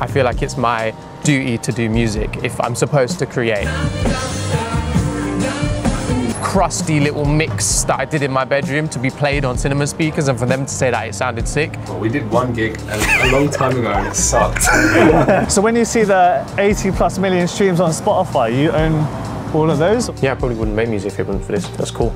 I feel like it's my duty to do music if I'm supposed to create. Crusty little mix that I did in my bedroom to be played on cinema speakers and for them to say that it sounded sick. Well, we did one gig a, a long time ago and it sucked. So when you see the 80 plus million streams on Spotify, you own all of those? Yeah, I probably wouldn't make music if it wasn't for this. That's cool.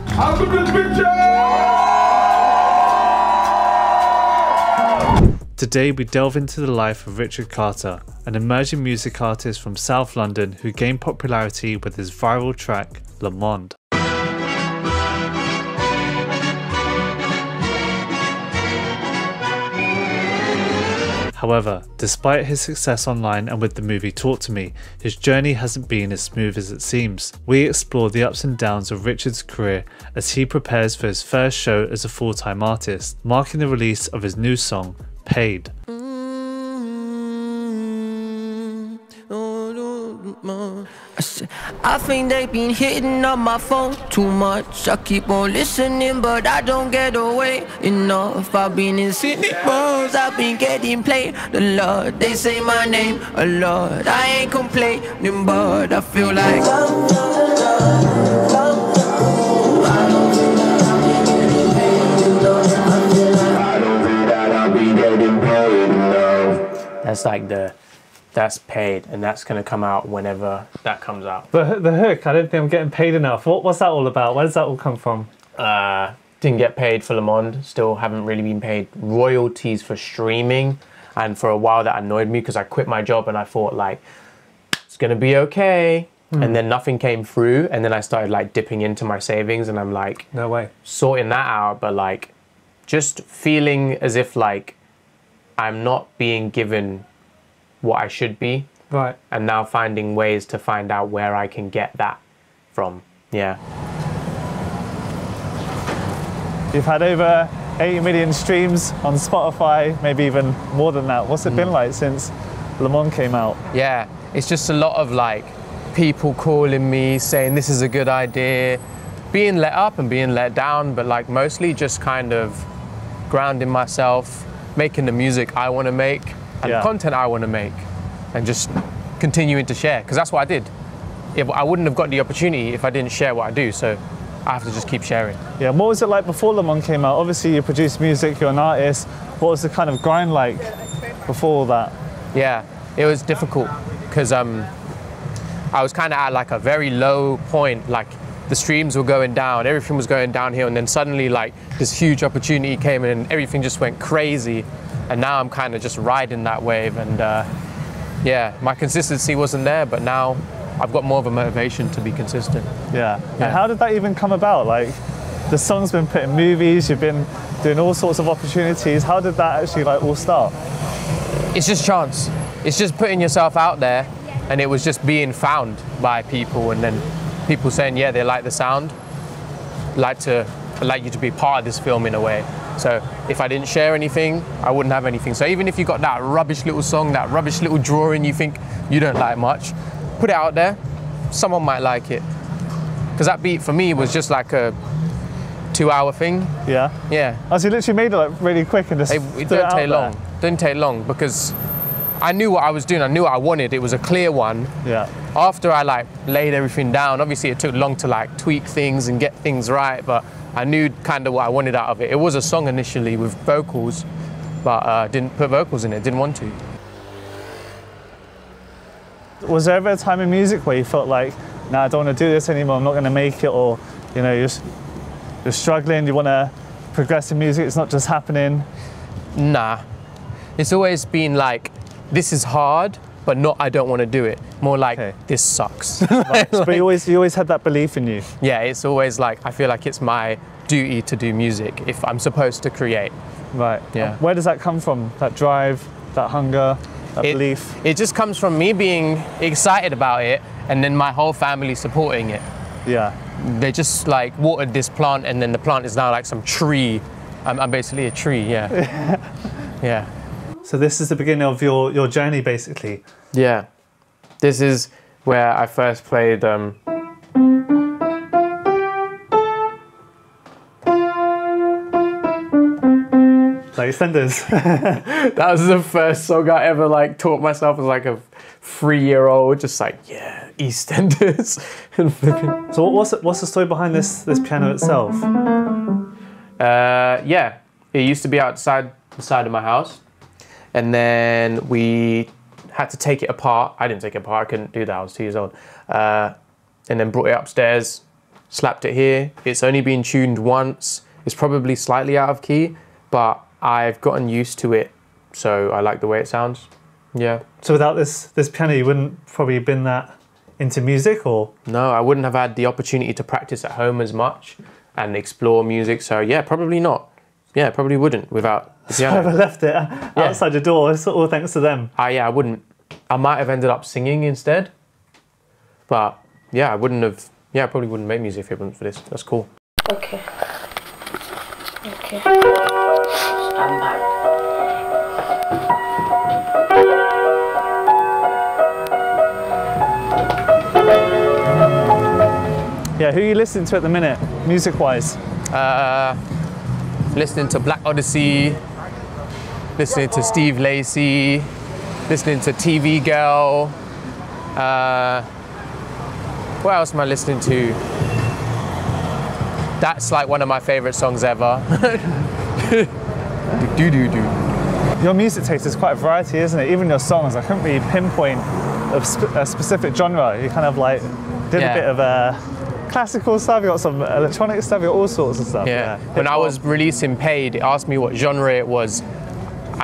Today we delve into the life of Richard Carter, an emerging music artist from South London who gained popularity with his viral track Le Monde. However, despite his success online and with the movie Talk to Me, his journey hasn't been as smooth as it seems. We explore the ups and downs of Richard's career as he prepares for his first show as a full time artist, marking the release of his new song, Paid. I think they've been hitting up my phone too much. I keep on listening, but I don't get away enough. I've been in malls, I've been getting played a lot. They say my name a lot. I ain't complaining, but I feel like. That's like the, that's paid and that's gonna come out whenever that comes out. The, the hook, I don't think I'm getting paid enough. What, what's that all about? Where does that all come from? Uh, didn't get paid for Le Monde, still haven't really been paid royalties for streaming. And for a while that annoyed me because I quit my job and I thought like, it's gonna be okay. And then nothing came through and then I started like dipping into my savings and I'm like, No way. sorting that out, but like just feeling as if like I'm not being given what I should be, Right. and now finding ways to find out where I can get that from. Yeah. You've had over 80 million streams on Spotify, maybe even more than that. What's it been mm. like since Le Monde came out? Yeah, it's just a lot of like people calling me saying this is a good idea, being let up and being let down, but like mostly just kind of grounding myself, making the music I want to make and Yeah. the content I want to make, and just continuing to share because that's what I did. If I wouldn't have got the opportunity if I didn't share what I do, so I have to just keep sharing. Yeah, what was it like before Le Monde came out? Obviously, you produce music, you're an artist. What was the kind of grind like before all that? Yeah, it was difficult because um, I was kind of at like a very low point. Like the streams were going down, everything was going downhill, and then suddenly like this huge opportunity came in, and everything just went crazy. And now I'm kind of just riding that wave, and uh, yeah, my consistency wasn't there, but now I've got more of a motivation to be consistent. Yeah. Yeah. And how did that even come about? Like, the song's been put in movies, you've been doing all sorts of opportunities. How did that actually like all start? It's just chance. It's just putting yourself out there, and it was just being found by people, and then people saying, yeah, they like the sound, like to like you to be part of this film in a way. So if I didn't share anything, I wouldn't have anything. So even if you got that rubbish little song, that rubbish little drawing you think you don't like much, put it out there. Someone might like it. Because that beat for me was just like a two-hour thing. Yeah. Yeah. Oh, so you literally made it like really quick and just It, it out take there. long. Didn't take long because I knew what I was doing. I knew what I wanted. It was a clear one. Yeah. After I like laid everything down, obviously it took long to like tweak things and get things right, but I knew kind of what I wanted out of it. It was a song initially with vocals, but uh, didn't put vocals in it. Didn't want to. Was there ever a time in music where you felt like, nah, I don't want to do this anymore, I'm not going to make it, or, you know, you're, you're struggling, you want to progress in music, it's not just happening? Nah. It's always been like, this is hard, but not I don't want to do it. More like Okay. this sucks. but you always, you always had that belief in you. yeah, it's always like I feel like it's my duty to do music if I'm supposed to create. Right. Yeah. Where does that come from? That drive, that hunger, that it, belief? It just comes from me being excited about it and then my whole family supporting it. Yeah. They just like watered this plant and then the plant is now like some tree. I'm, I'm basically a tree, yeah. yeah. So this is the beginning of your, your journey, basically. Yeah. This is where I first played um, Like EastEnders. That was the first song I ever like taught myself as like a three-year-old. Just like, yeah, EastEnders. so what's the, what's the story behind this this piano itself? Uh, yeah, it used to be outside the side of my house, and then we had to take it apart. I didn't take it apart. I couldn't do that. I was two years old. Uh, and then brought it upstairs, slapped it here. It's only been tuned once. It's probably slightly out of key, but I've gotten used to it, so I like the way it sounds. Yeah. So without this this piano, you wouldn't probably have been that into music, or No, I wouldn't have had the opportunity to practice at home as much and explore music. So yeah, probably not. Yeah, probably wouldn't without the piano. ever left it outside the door. It's all thanks to them. Ah, yeah, I wouldn't. I might have ended up singing instead. But yeah, I wouldn't have. Yeah, I probably wouldn't make music if it wasn't for this. That's cool. Okay. Okay. Stand back. Yeah, who are you listening to at the minute, music wise? Uh, listening to Black Odyssey, listening to Steve Lacy, listening to TV Girl. Uh, what else am I listening to? That's like one of my favorite songs ever. do do do. Your music taste is quite a variety, isn't it? Even your songs, I couldn't really pinpoint a, sp- a specific genre. You kind of like did Yeah. a bit of uh, classical stuff, you got some electronic stuff, you got all sorts of stuff. Yeah. When I was releasing Paid, it asked me what genre it was.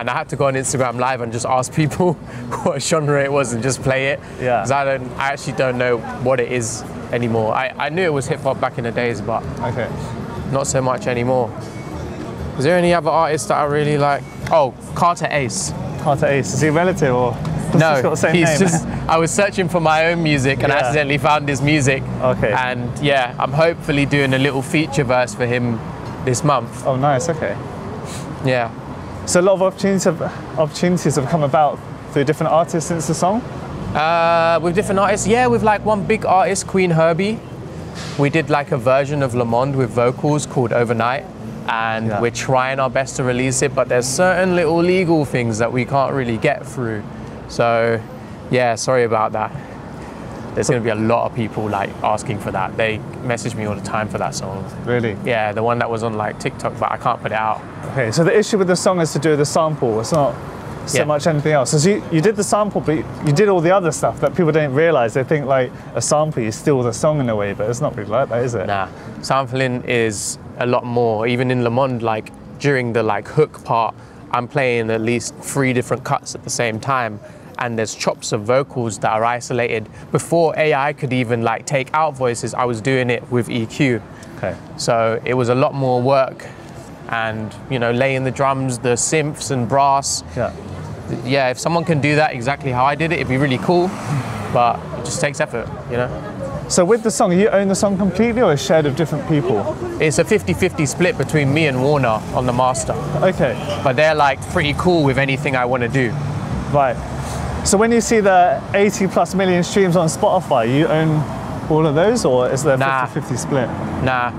And I had to go on Instagram Live and just ask people what genre it was and just play it. Yeah. Because I don't, I actually don't know what it is anymore. I, I knew it was hip hop back in the days, but Okay. not so much anymore. Is there any other artists that I really like? Oh, Carter Ace. Carter Ace, is he a relative or? No, he's got the same he's name. just. I was searching for my own music and Yeah. accidentally found his music. Okay. And yeah, I'm hopefully doing a little feature verse for him this month. oh, nice. Okay. Yeah. So a lot of opportunities have, opportunities have come about through different artists since the song. Uh, with different artists, yeah, with like one big artist, Qveen Herby. We did like a version of Le Monde with vocals called Overnight, and Yeah. we're trying our best to release it, but there's certain little legal things that we can't really get through. So, yeah, sorry about that. There's going to be a lot of people like asking for that. They message me all the time for that song. Really? Yeah, the one that was on like TikTok, but I can't put it out. Okay. So the issue with the song is to do with the sample. It's not so Yeah. much anything else. So you, you did the sample, but you, you did all the other stuff that people don't realize. They think like a sample, is still the song in a way, but it's not really like that, is it? Nah, sampling is a lot more. Even in Le Monde, like during the like hook part, I'm playing at least three different cuts at the same time, and there's chops of vocals that are isolated. Before AI could even like take out voices, I was doing it with EQ. Okay. So it was a lot more work, and you know, laying the drums, the synths and brass. Yeah. Yeah, if someone can do that exactly how I did it, it'd be really cool. But it just takes effort, you know. So with the song, you own the song completely or is shared with different people? It's a 50-50 split between me and Warner on the master. Okay. but they're like pretty cool with anything I want to do. Right. So when you see the 80 plus million streams on Spotify, you own all of those or is there a 50-50 split? Nah,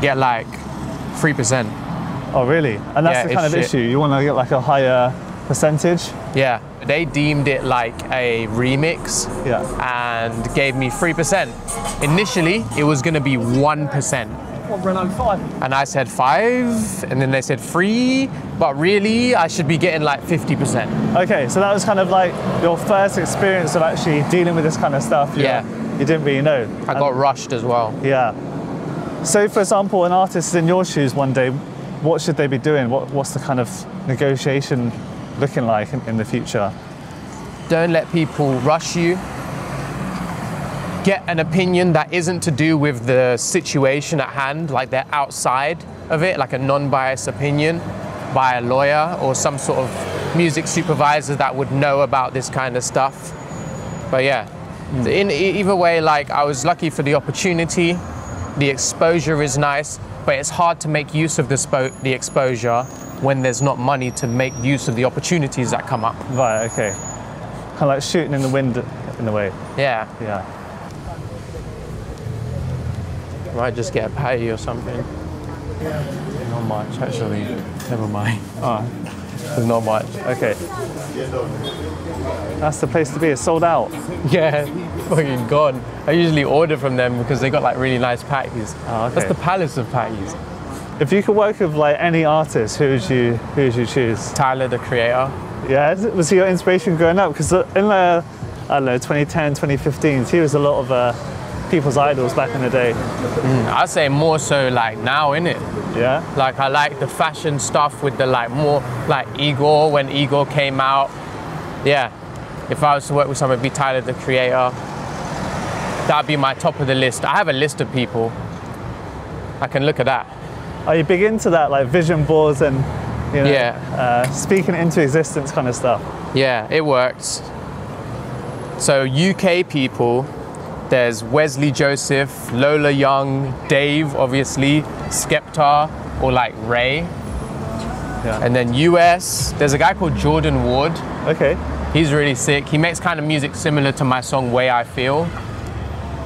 get like 3%. Oh really? And that's yeah, the kind of shit. issue, you want to get like a higher percentage? Yeah, they deemed it like a remix yeah. and gave me 3%. Initially, it was going to be 1% or Renault 5? And I said 5, and then they said free, but really I should be getting like 50%. Okay, so that was kind of like your first experience of actually dealing with this kind of stuff. You yeah. Know, you didn't really know. I and got rushed as well. Yeah. So, for example, an artist in your shoes one day, what should they be doing? What, what's the kind of negotiation looking like in, in the future? Don't let people rush you Get an opinion that isn't to do with the situation at hand, like they're outside of it, like a non biased opinion by a lawyer or some sort of music supervisor that would know about this kind of stuff. But yeah, in either way, like I was lucky for the opportunity. The exposure is nice, but it's hard to make use of the, spo- the exposure when there's not money to make use of the opportunities that come up. Right, okay. Kind of like shooting in the wind in a way. Yeah. Yeah. Might just get a patty or something. Not much, actually. Never mind. Oh, There's not much. okay. That's the place to be. It's sold out. Yeah, fucking gone. I usually order from them because they got like really nice patties. Oh, okay. That's the palace of patties. If you could work with like any artist, who would you who would you choose? Tyler, the creator. Yeah, was he your inspiration growing up? Because in the I don't know 2010, 2015, he was a lot of uh, people's idols back in the day. I'd say more so like now, in it. Yeah. Like I like the fashion stuff with the like more like Igor when Igor came out. Yeah. If I was to work with someone, it'd be Tyler the creator. That'd be my top of the list. I have a list of people. I can look at that. Are you big into that, like vision boards and you know, Yeah. uh, speaking into existence kind of stuff? Yeah, it works. So UK people, there's Wesley Joseph, Lola Young, Dave, obviously, Skepta, or like Raye. Yeah. And then US, there's a guy called Jordan Ward. Okay. He's really sick. He makes kind of music similar to my song Way I Feel.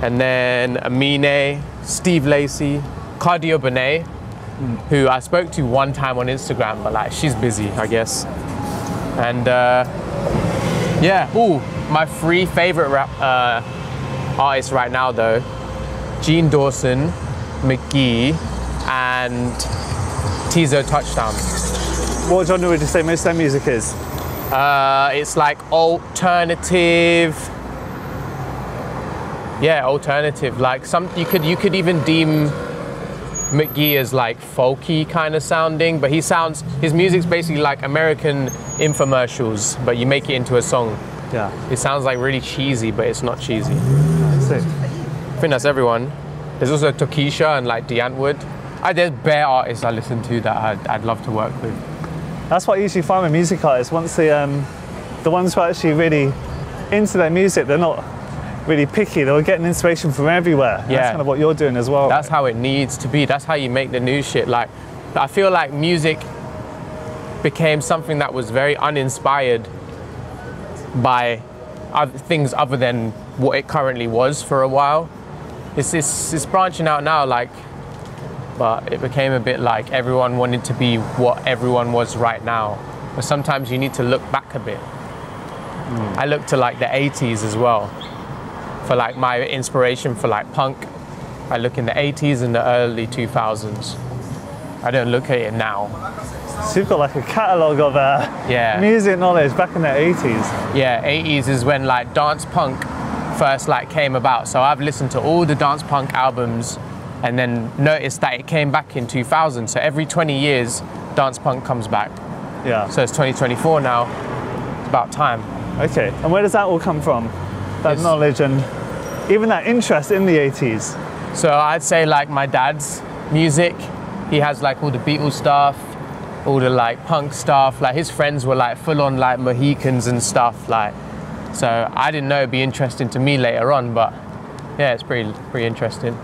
And then Amine, Steve Lacy, Cardio Bonet, who I spoke to one time on Instagram, but like she's busy, I guess. And uh, yeah, ooh, my three favorite rap, uh, artists right now though, Jean Dawson, McGee, and Teezo Touchdown. What genre would you say most of their music is? Uh, it's like alternative. Yeah, alternative. Like some, you could you could even deem McGee as like folky kind of sounding, but he sounds his music's basically like American infomercials, but you make it into a song. Yeah. It sounds like really cheesy, but it's not cheesy. Sick. I think that's everyone. There's also Tokischa and like Deantwood. I, there's bare artists I listen to that I'd, I'd love to work with. That's what I usually find with music artists. Once the um, the ones who are actually really into their music, they're not really picky. They're getting inspiration from everywhere. Yeah. That's kind of what you're doing as well. That's how it needs to be. That's how you make the new shit. Like, I feel like music became something that was very uninspired by other things other than what it currently was for a while. It's, it's, it's branching out now, like, but it became a bit like everyone wanted to be what everyone was right now. But sometimes you need to look back a bit. Hmm. I look to like the 80s as well for like my inspiration for like punk. I look in the 80s and the early 2000s. I don't look at it now. so you've got like a catalogue of uh, Yeah. music knowledge back in the 80s. Yeah, 80s is when like dance punk first like came about. So I've listened to all the dance punk albums and then noticed that it came back in 2000. So every 20 years, dance punk comes back. Yeah. So it's 2024 now. It's about time. Okay. And where does that all come from? That It's- knowledge and even that interest in the 80s. So I'd say like my dad's music. He has like all the Beatles stuff, all the like punk stuff. Like his friends were like full on like Mohicans and stuff. Like, so I didn't know it'd be interesting to me later on, but yeah, it's pretty pretty interesting.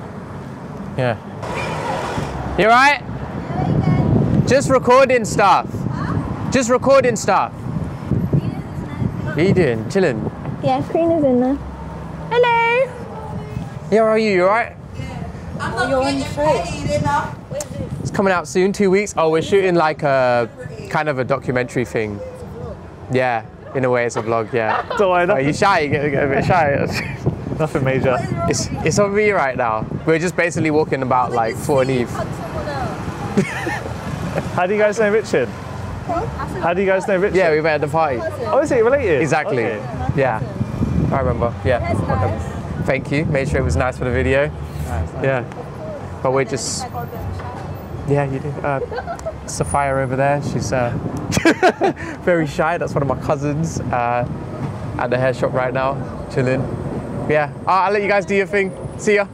Yeah. You right? Just recording stuff. Just recording stuff. What are you doing? Chilling. Yeah, is in there. Hello. Yeah, how are you? You alright? It's coming out soon, two weeks. Oh, we're shooting like a kind of a documentary thing. Yeah, in a way, it's a vlog. Yeah. Don't worry, Are you shy? You get, get a bit shy. nothing major. It's it's on me right now. We're just basically walking about like Fort Eve. How do you guys know Richard? How do you guys know Richard? Yeah, we met at the party. Oh, is it related? Exactly. Okay. Yeah. I remember. Yeah. Thank you. Made sure it was nice for the video. Nice, nice. Yeah. But we're just. Yeah, you do. Uh, Sophia over there, she's uh, very shy. That's one of my cousins uh, at the hair shop right now, chilling. Yeah, I'll, I'll let you guys do your thing. See ya.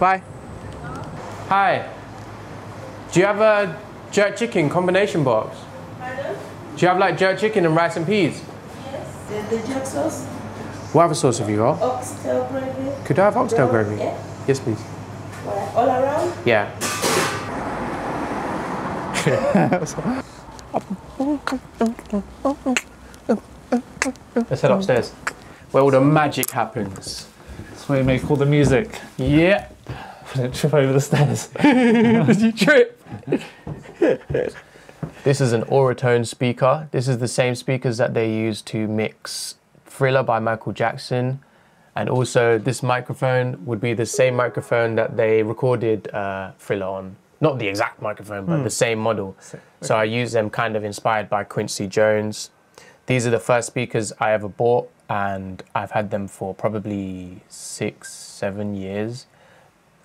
Bye. Hi. Do you have a jerk chicken combination box? Do you have like jerk chicken and rice and peas? The, the jerk sauce, What other sauce have you got? oxtail gravy, Could I have oxtail Brown, gravy? yeah. Yes, please. What, all around. Yeah. Let's head upstairs, where all the magic happens. That's where you make all the music. Yep. trip over the stairs. you trip. this is an Auratone speaker. This is the same speakers that they use to mix Thriller by Michael Jackson. And also, this microphone would be the same microphone that they recorded uh, Thriller on. Not the exact microphone, but the same model. So I use them kind of inspired by Quincy Jones. These are the first speakers I ever bought, and I've had them for probably six, seven years.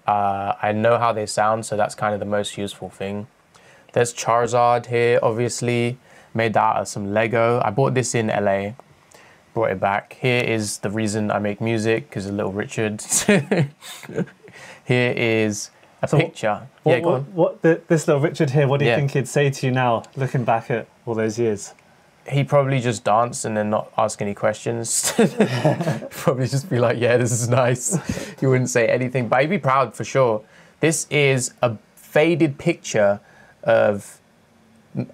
Uh, I know how they sound, so that's kind of the most useful thing. There's Charizard here, obviously, made out of some Lego. I bought this in LA, brought it back. Here is the reason I make music, because of Little Richard. here is a So picture. What, yeah, go what, on. what the, this little Richard here, what do you Yeah. think he'd say to you now, looking back at all those years? He probably just dance and then not ask any questions. probably just be like, yeah, this is nice. he wouldn't say anything, but he'd be proud for sure. This is a faded picture of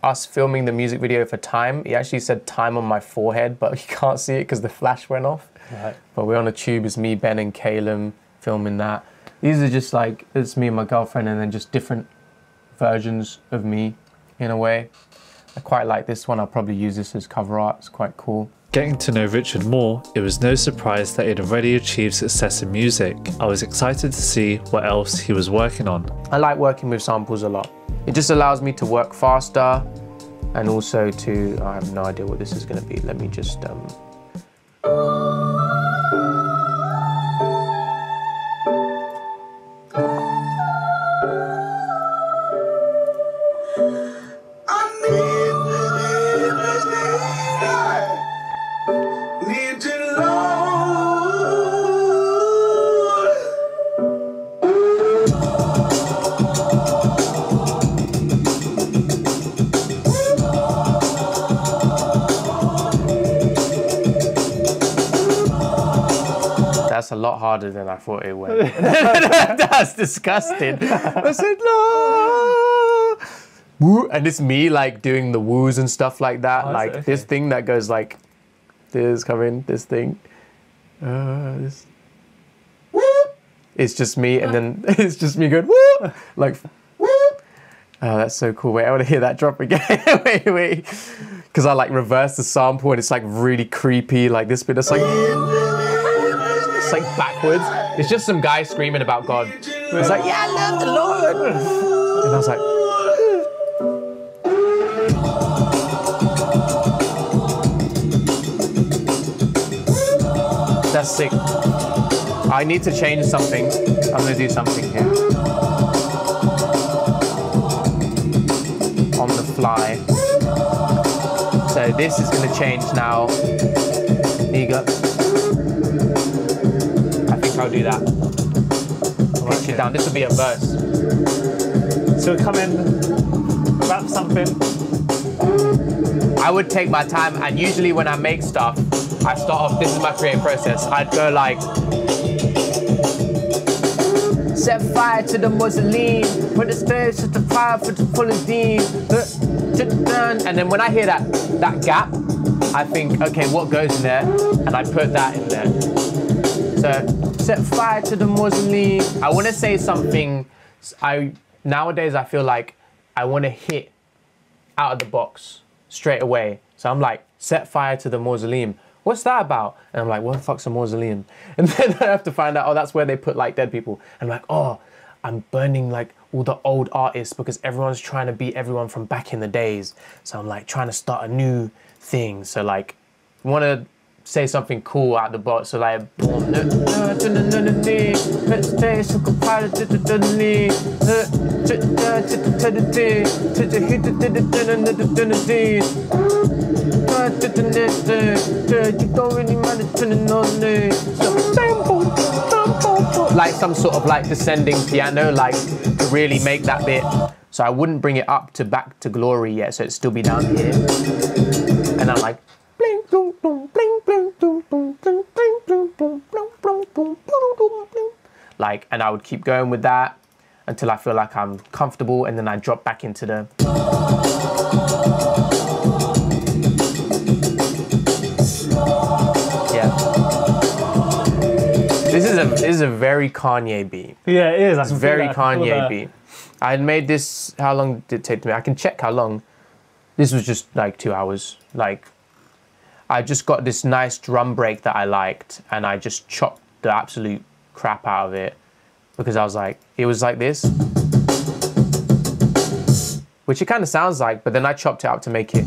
us filming the music video for Time. He actually said Time on my forehead, but you can't see it because the flash went off. Right. But we're on a tube. It's me, Ben, and Caleb filming that. These are just like it's me and my girlfriend, and then just different versions of me, in a way. I quite like this one. I'll probably use this as cover art. It's quite cool. Getting to know Richard more, it was no surprise that he'd already achieved success in music. I was excited to see what else he was working on. I like working with samples a lot. It just allows me to work faster, and also to I have no idea what this is going to be. Let me just um, lot harder than I thought it went. That's disgusting. I said no. Woo, and it's me like doing the woos and stuff like that. Oh, like it? this thing that goes like this coming, this thing. Uh, this. It's just me, and then it's just me going woo, like woo. Oh, that's so cool. Wait, I want to hear that drop again. wait, wait. Because I like reverse the sample and it's like really creepy. Like this bit, it's like like backwards. It's just some guy screaming about God. It's like, yeah, I love the Lord. And I was like, that's sick. I need to change something. I'm gonna do something here. On the fly. So this is gonna change now. I'll do that. Pitch it down. This will be a verse. So come in, rap something. I would take my time, and usually when I make stuff, I start off. This is my creative process. I'd go like. Set fire to the mausoleum, put the stairs to the fire for the full of dean. And then when I hear that that gap, I think, okay, what goes in there? And I put that in there. So set fire to the mausoleum. I want to say something. I nowadays I feel like I want to hit out of the box straight away. So I'm like, set fire to the mausoleum. What's that about? And I'm like, what the fuck's a mausoleum? And then I have to find out, oh, that's where they put like dead people. And I'm like, oh, I'm burning like all the old artists because everyone's trying to be everyone from back in the days. So I'm like trying to start a new thing. So like, want to say something cool out the box. So like, like some sort of like descending piano, like to really make that bit. So I wouldn't bring it up to back to glory yet, so it'd still be down here. And I'm like, like, and I would keep going with that until I feel like I'm comfortable, and then I drop back into the. Yeah. This is a this is a very Kanye beat. Yeah, it is. Feel very that. I can feel Kanye beat. I had made this. How long did it take to me? I can check how long. This was just like two hours. Like, I just got this nice drum break that I liked, and I just chopped the absolute crap out of it because I was like, it was like this, which it kind of sounds like, but then I chopped it out to make it.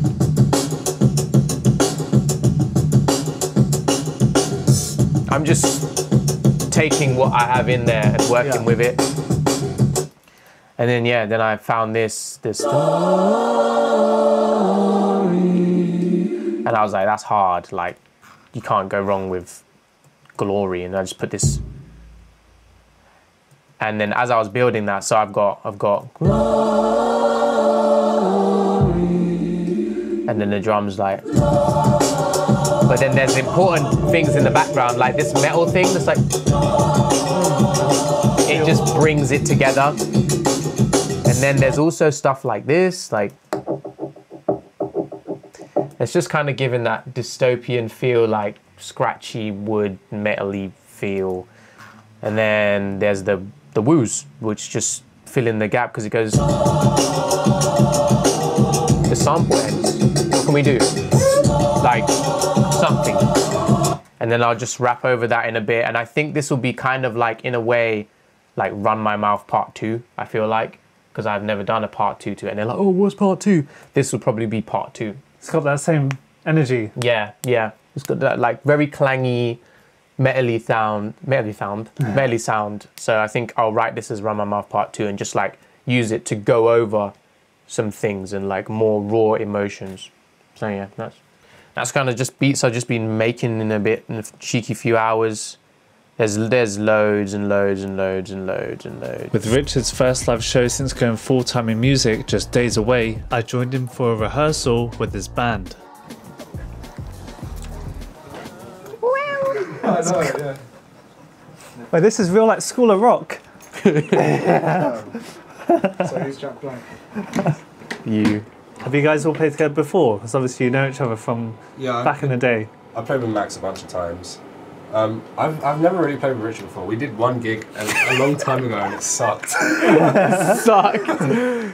I'm just taking what I have in there and working Yeah. with it. And then yeah, then I found this this oh. And I was like, that's hard. Like you can't go wrong with glory. And I just put this. And then as I was building that, so I've got I've got Glory. and then the drums like but then there's important things in the background like this metal thing that's like it just brings it together and then there's also stuff like this like it's just kind of giving that dystopian feel like scratchy wood metally feel. And then there's the the woos which just fill in the gap because it goes the sample ends. What can we do? Like something. And then I'll just rap over that in a bit and I think this will be kind of like in a way like run my mouth part two I feel like because I've never done a part two to it and they're like oh what's part two? This will probably be part two It's got that same energy. yeah yeah it's got that like very clangy metally sound metally sound metally sound so I think I'll write this as run my mouth part two and just like use it to go over some things and like more raw emotions so yeah that's that's kind of just beats I've just been making in a bit in a cheeky few hours. There's there's loads and loads and loads and loads and loads. With Richard's first live show since going full time in music just days away, I joined him for a rehearsal with his band. I know, yeah. Wait, this is real like School of Rock. So who's Jack Black? You. Have you guys all played together before? Because obviously you know each other from Yeah, back in the day. I played with Max a bunch of times. Um, I've, I've never really played with Richard before. We did one gig a, a long time ago and it sucked. Sucked.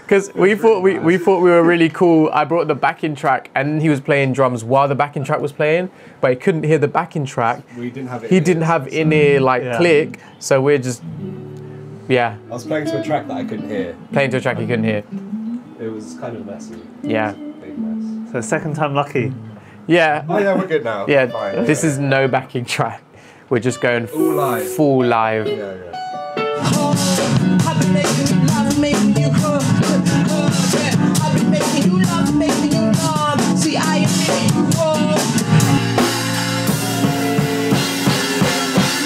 Because we thought we, we thought we were really cool. I brought the backing track and he was playing drums while the backing track was playing, but he couldn't hear the backing track. We didn't have it. He in didn't ears, have so- in ear like Yeah. click, so we're just yeah, I was playing to a track that I couldn't hear. playing to a track he couldn't hear. It was kind of messy. Yeah. Big mess. So second time lucky. Yeah. Oh yeah, we're good now. Yeah, Fine, this yeah. is no backing track. We're just going All live. full live. Yeah, yeah. I've been making you love, making you hurt, hurt, yeah. I've been making you love, making you love. See, I admit you wrong.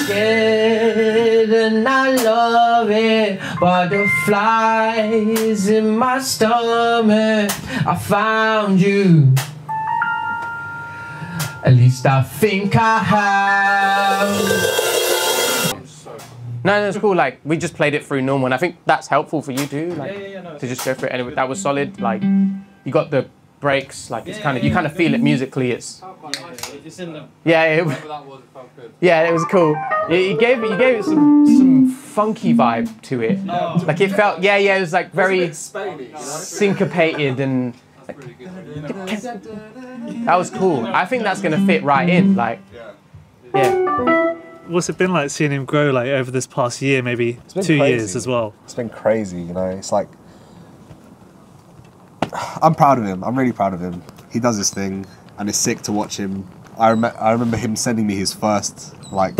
Scared and I love it. Butterflies in my stomach. I found you. At least I think I have. No, no, it's cool. Like we just played it through normal, and I think that's helpful for you too. Like, to just go for it. And it, that was solid. Like you got the breaks. Like it's kind of you kind of feel it musically. It's yeah, it, yeah, it was cool. You, you gave it, you gave it some some funky vibe to it. Like it felt yeah, yeah. It was like very syncopated and. That was cool. I think that's gonna fit right in. Like, yeah. What's it been like seeing him grow like over this past year, maybe two crazy. years as well? It's been crazy, you know. It's like I'm proud of him. I'm really proud of him. He does his thing, and it's sick to watch him. I rem- I remember him sending me his first like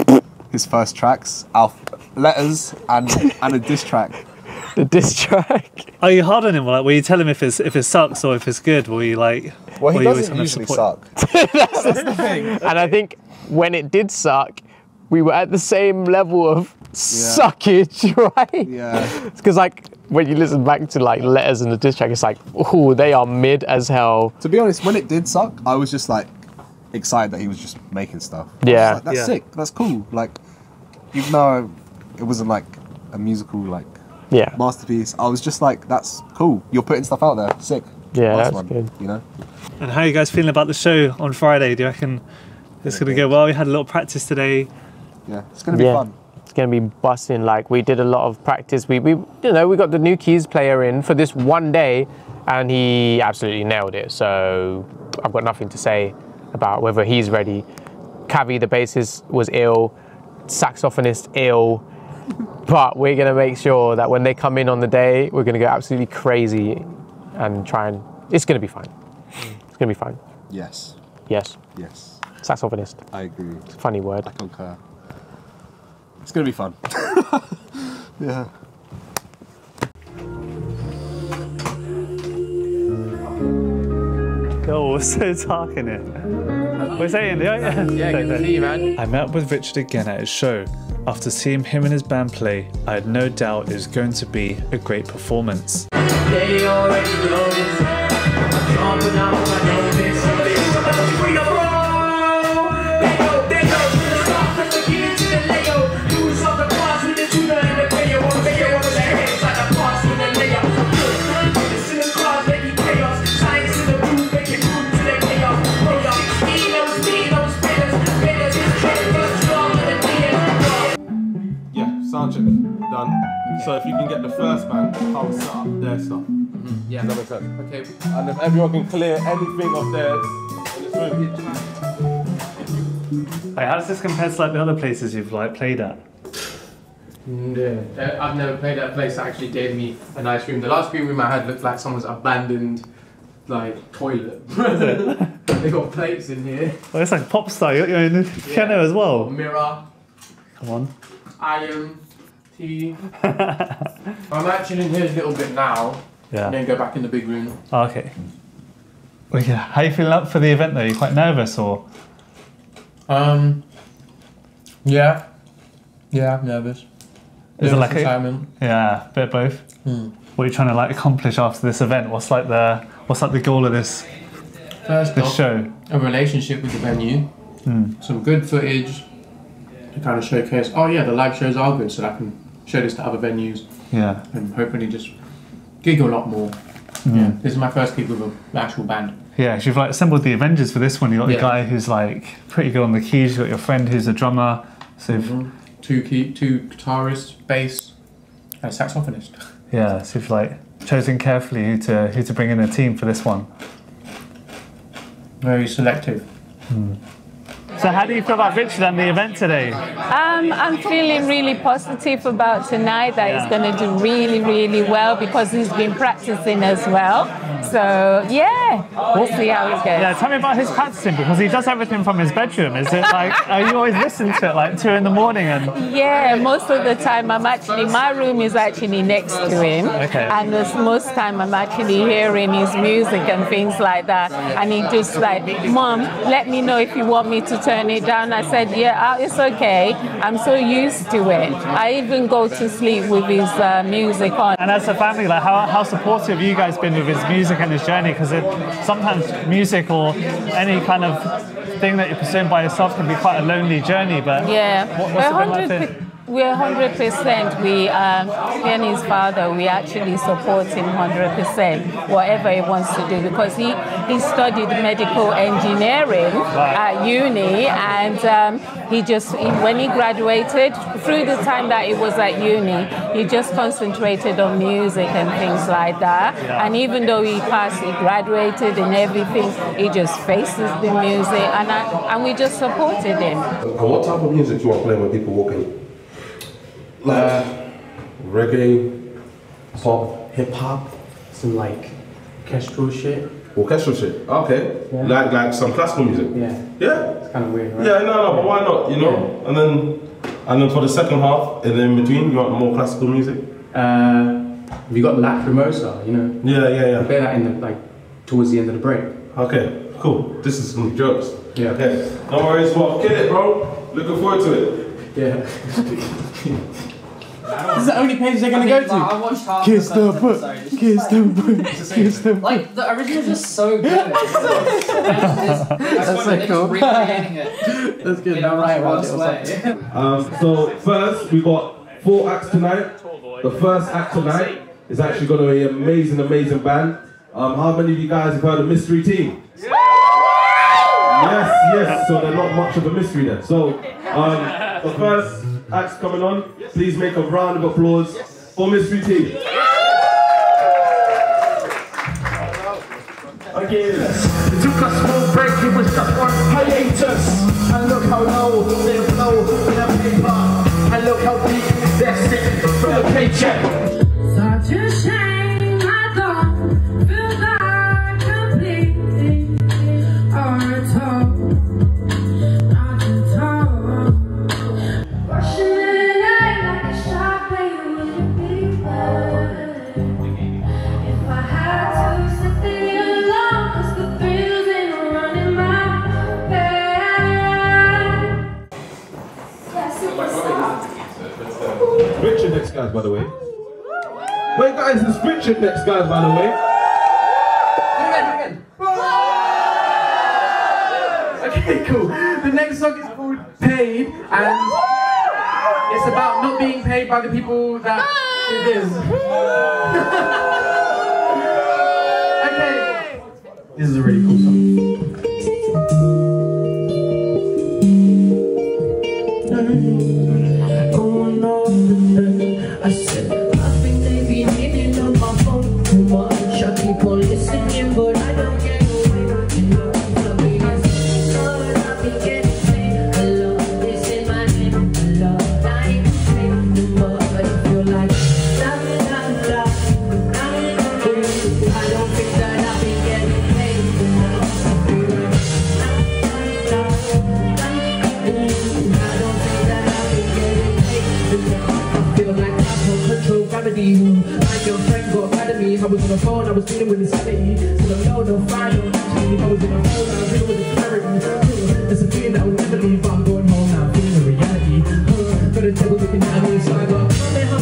his first tracks, alph- letters, and and a diss track. The diss track. Are you hard on him? Like, will you tell him if it's if it sucks or if it's good? Will you like? Well, will he you always doesn't kind of usually support- suck. And I think when it did suck, we were at the same level of suckage, right? Yeah. Because like when you listen back to like letters in the diss track, it's like, oh, they are mid as hell. To be honest, when it did suck, I was just like excited that he was just making stuff. Yeah. like, that's Yeah. sick. That's cool. Like, even though it wasn't like a musical like Yeah. masterpiece, I was just like, that's cool. You're putting stuff out there. Sick. Yeah, Nice that's one, good. You know. And how are you guys feeling about the show on Friday? Do you reckon it's gonna go well? We had a little practice today. Yeah, it's gonna be Yeah. fun. It's gonna be busting. Like we did a lot of practice. We, we you know we got the new keys player in for this one day, and he absolutely nailed it. So I've got nothing to say about whether he's ready. Cavi, the bassist, was ill. Saxophonist ill. But we're gonna make sure that when they come in on the day, we're gonna go absolutely crazy and try and. It's gonna be fine. It's gonna be fine. Yes. Yes. Yes. Saxophonist. I agree. It's a Funny word. I concur. It's gonna be fun. yeah. Oh, we're so dark in here. We're saying, yeah, Yeah, good to see you, man. I met with Richard again at his show. After seeing him and his band play, I had no doubt it was going to be a great performance. So if you can get the first band, I'll set up their stuff. Yeah. That makes sense. Okay. And if everyone can clear anything of theirs in this room. Like, how does this compare to like the other places you've like played at? Yeah. Uh, I've never played at a place that actually gave me a nice room. The last green room I had looked like someone's abandoned like toilet. they got plates in here. Well, it's like pop star. You got your own piano as well. Mirror, Come on. iron, tea. I'm actually in here a little bit now. And then go back in the big room. Okay. Well, yeah. How you feeling up for the event though? You quite nervous or? Um. Yeah. Yeah, I'm nervous. Is it Nervous like a- excitement. Yeah, bit of both. What are you trying to like accomplish after this event? What's like the what's like the goal of this First this off, show? a relationship with the venue, some good footage to kind of showcase. Oh yeah, the live shows are good, so I can show this to other venues Yeah. and hopefully just gig a lot more. Mm. Yeah, this is my first gig with an actual band. Yeah, 'cause you've like assembled the Avengers for this one. You got Yeah. the guy who's like pretty good on the keys. You got your friend who's a drummer. So you've, mm-hmm. Two key, two guitarists, bass, and saxophonist. yeah, so you've like chosen carefully who to who to bring in a team for this one. Very selective. Mm. So how do you feel about Richard and the event today? Um, I'm feeling really positive about tonight that he's going to do really, really well because he's been practicing as well. So, yeah, we'll see how it goes. Yeah, tell me about his practicing because he does everything from his bedroom. Is it like are you always listening to it like two in the morning and Yeah, most of the time I'm actually, my room is actually next to him. Okay. And this, most time I'm actually hearing his music and things like that. And he just like, Mom, let me know if you want me to turn it down. I said, Yeah, uh, it's okay. I'm so used to it. I even go to sleep with his uh, music on. And as a family, like how, how supportive have you guys been with his music and his journey? Because sometimes music or any kind of thing that you're pursuing by yourself can be quite a lonely journey. But Yeah, what, what's it been like we're for you? We're hundred percent. We, um, me and his father, we actually support him hundred percent. Whatever he wants to do, because he he studied medical engineering at uni, and um, he just he, when he graduated, through the time that he was at uni, he just concentrated on music and things like that. And even though he passed, he graduated and everything, he just faces the music, and I, and we just supported him. And what type of music do you want to play when people walk in? Like reggae, pop, Hip hop, some like orchestral shit. orchestral shit. Okay, like like some classical music. Yeah, Yeah, it's kind of weird, right? yeah, no, no, but why not? You know, and then and then for the second half, and then in between, you want more classical music. Uh, you got Lacrimosa? You know, Yeah, yeah, yeah. play that in the like towards the end of the break. Okay, cool. This is some jokes. Yeah. Okay, no worries. Well, kill it, bro. Looking forward to it. Yeah. this is the only page they're gonna go to. I watched half Kiss the the book. episode. Kiss the book. Kiss the book. Like the originals are so good. That's so cool. Recreating it. That's good. In No right much about it. Um, so first, we got four acts tonight. The first act tonight is actually going to be an amazing, amazing band. Um, how many of you guys have heard of Mystery Team? Yes, yes. So they're not much of a mystery then. So um, the first acts coming on, please make a round of applause for Mystery Team. Yes. It took a small break, it was just hiatus. And look how low they blow paper. And look how deep they're sitting the paycheck. guys, by the way. Wait, guys, it's Richard next, guys, by the way. Okay, cool. The next song is called Paid, and it's about not being paid by the people that it is. okay. This is a really cool song.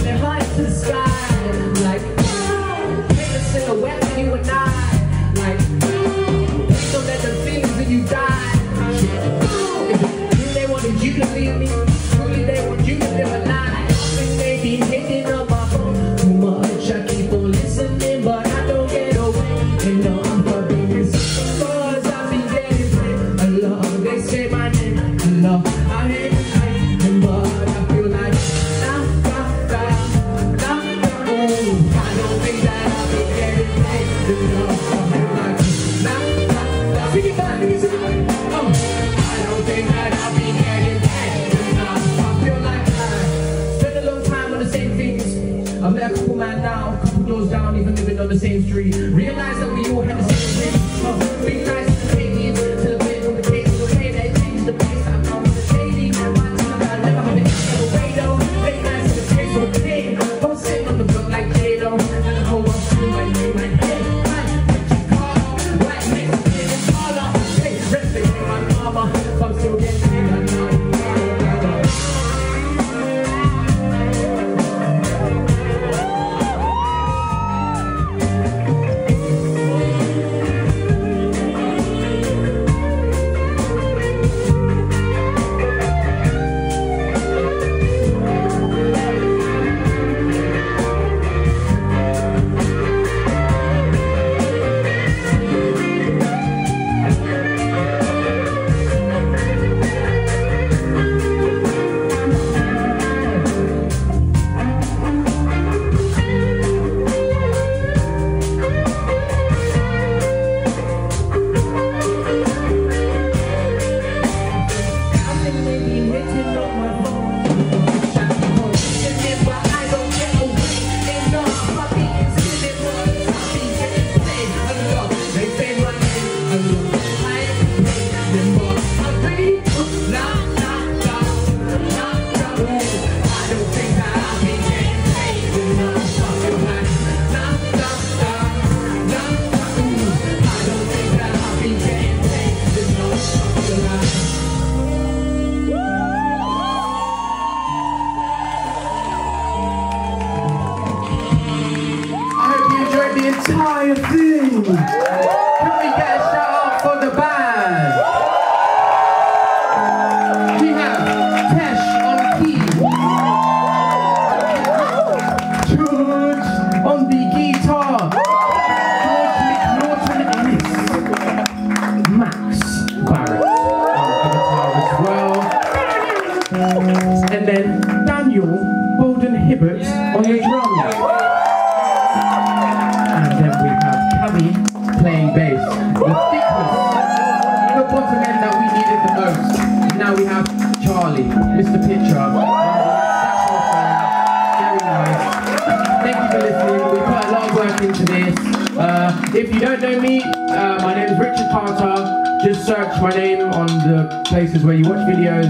their life to the sky.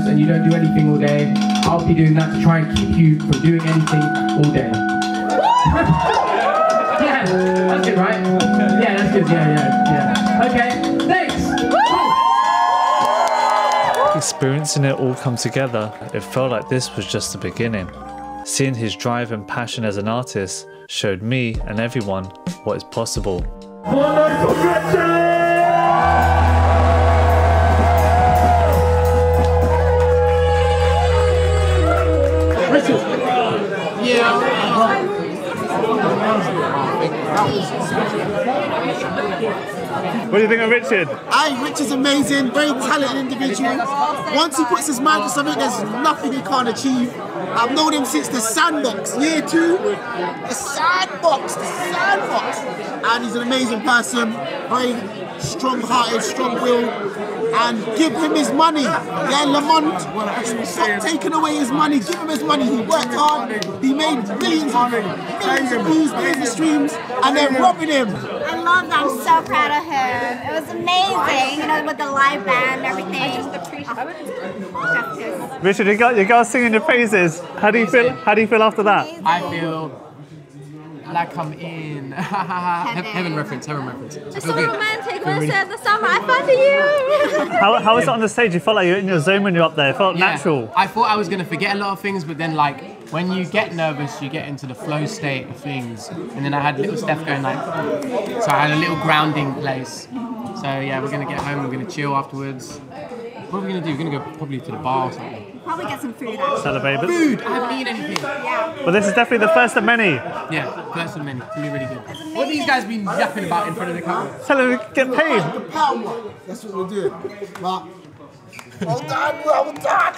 And you don't do anything all day. I'll be doing that to try and keep you from doing anything all day. yeah, that's good, right? Yeah, that's good. Yeah, yeah, yeah. Okay, thanks. Experiencing it all come together, it felt like this was just the beginning. Seeing his drive and passion as an artist showed me and everyone what is possible. What do you think of Richard? I Rich is amazing, very talented individual. Once he puts his mind to something, there's nothing he can't achieve. I've known him since the sandbox, year two. The sandbox, the sandbox. And he's an amazing person, very strong-hearted, strong-willed. And give him his money. Yeah, Le Monde, stop taking away his money. Give him his money. He worked hard. He made millions of millions of views, millions of streams, and they're robbing him. I love that. I'm so proud of him. It was amazing, you know, with the live band and everything. Richard, you got you girl singing the praises. How do you feel? How do you feel after that? I feel like I'm in heaven. heaven reference, heaven reference. I It's so good. romantic. Feel When really- said the summer, I found you. How, how was it on the stage? You felt like you're in your zone when you're up there. It felt Yeah. natural. I thought I was gonna forget a lot of things, but then like when you get nervous, you get into the flow state of things. And then I had little Steph going like, so I had a little grounding place. So yeah, we're gonna get home. We're gonna chill afterwards. What are we gonna do? We're gonna go probably to the bar or something. Probably get some food. Actually. Celebrate it. Food. I haven't eaten anything. Yeah. But this is definitely the first of many. Yeah, first of many. It's gonna be really good. What have these guys been yapping about in front of the camera? Tell them to get paid. The power. That's what we're doing. But well done, well done.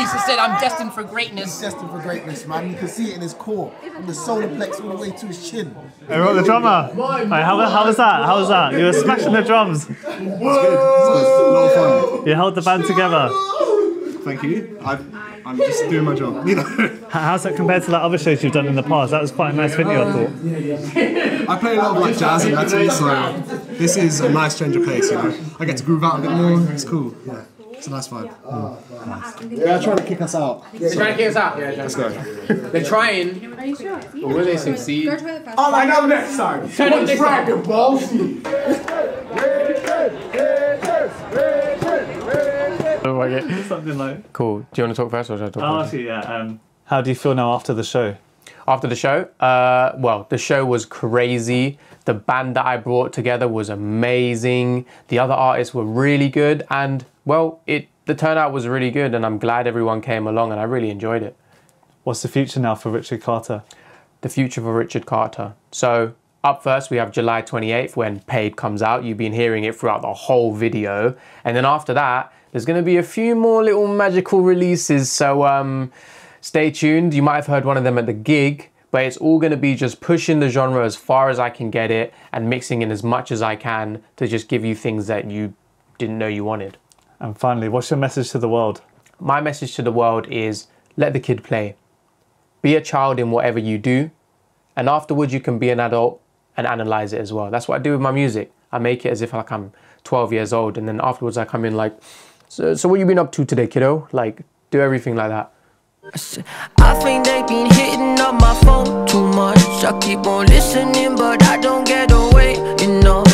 Issa said, "I'm destined for greatness." He's destined for greatness, man. You can see it in his core, from the solar plex all the way to his chin. Hey, what, the drummer. Right, how, how was that? How was that? You were smashing the drums. It's good. It's good. A lot of fun. You held the band together. Thank you. I, I'm just doing my job. You know. How's that compared to like other shows you've done in the past? That was quite a nice video, I thought. I play a lot of like jazz and Latin, so this is a nice change of pace. You know, I get to groove out a bit more. It's cool. Yeah, it's a nice vibe. They're trying to kick us out. They're trying to kick us out. Yeah, Let's go. They're trying. Are you sure? But will they succeed? Oh I'll line up next time. Turn up next time. Dragon Ball Z. Something like. Cool. Do you want to talk first or should I talk Oh, first? actually, yeah. Um, how do you feel now after the show? After the show, uh, well, the show was crazy. The band that I brought together was amazing. The other artists were really good, and well, it the turnout was really good, and I'm glad everyone came along, and I really enjoyed it. What's the future now for Richard Carter? The future for Richard Carter. So up first, we have July 28th when Paid comes out. You've been hearing it throughout the whole video, and then after that, there's going to be a few more little magical releases. So um, stay tuned. You might have heard one of them at the gig, but it's all going to be just pushing the genre as far as I can get it and mixing in as much as I can to just give you things that you didn't know you wanted. And finally, what's your message to the world? My message to the world is let the kid play. Be a child in whatever you do, and afterwards you can be an adult and analyze it as well. That's what I do with my music. I make it as if like I'm 12 years old, and then afterwards I come in like, so, so what you been up to today, kiddo? Like, do everything like that. I think they been hitting up my phone too much. I keep on listening but I don't get away enough